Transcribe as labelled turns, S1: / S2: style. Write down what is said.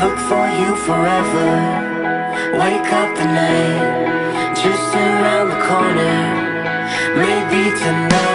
S1: Look for you forever. Wake up tonight Just around the corner. Maybe tonight.